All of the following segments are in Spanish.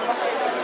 ます。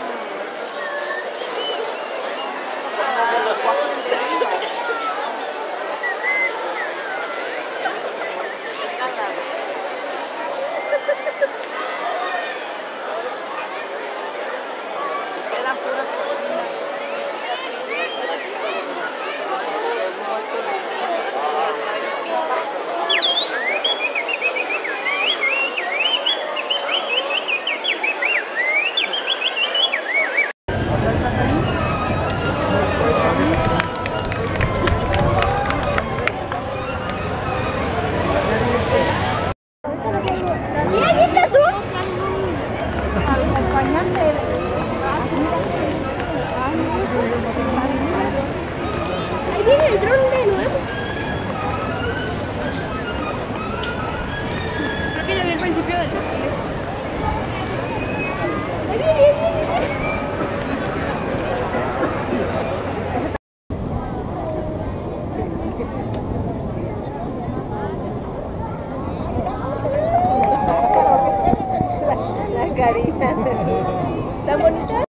Karina. ¿Están bonitas?